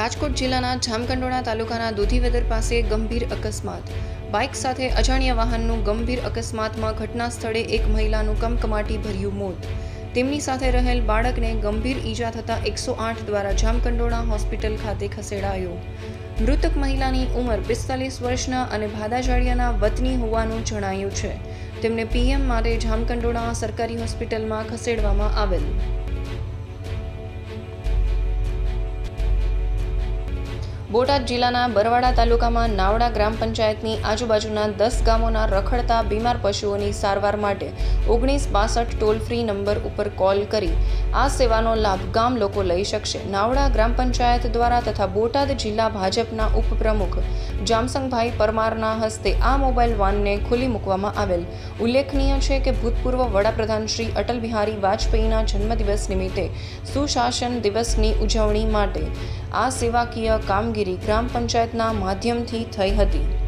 રાજકોટ જિલ્લાના જામકંડોળા તાલુકાના દુધીવેદર પાસે ગંભીર અકસ્માત. બાઇક સાથે અજાણ્યા વાહનનું ગંભીર અકસ્માતમાં ઘટના સ્થળે એક મહિલાનું કમકમાટી ભર્યું મોત. તેમની સાથે રહેલ બાળકને ગંભીર ઈજા થતાં એકસો આઠ દ્વારા જામકંડોળા હોસ્પિટલ ખાતે ખસેડાયો. મૃતક મહિલાની ઉંમર પિસ્તાલીસ વર્ષના અને ભાદાજાળિયાના વતની હોવાનું જણાયું છે. તેમને પીએમ માટે જામકંડોળા સરકારી હોસ્પિટલમાં ખસેડવામાં આવેલ. બોટાદ જિલ્લાના બરવાડા તાલુકામાં નાવડા ગ્રામ પંચાયતની આજુબાજુના દસ ગામોના રખડતા બીમાર પશુઓની સારવાર માટે ઓગણીસ બાસઠ ટોલ ફ્રી નંબર ઉપર કોલ કરી આ સેવાનો લાભ ગામ લોકો લઈ શકશે. નાવડા ગ્રામ પંચાયત દ્વારા તથા બોટાદ જિલ્લા ભાજપના ઉપપ્રમુખ જામસંગભાઈ પરમારના હસ્તે આ મોબાઈલ વાનને ખુલ્લી મૂકવામાં આવેલ. ઉલ્લેખનીય છે કે ભૂતપૂર્વ વડાપ્રધાન શ્રી અટલ બિહારી વાજપેયીના જન્મદિવસ નિમિત્તે સુશાસન દિવસની ઉજવણી માટે આ સેવાકીય કામગીરી ગ્રામ પંચાયતના માધ્યમથી થઈ હતી.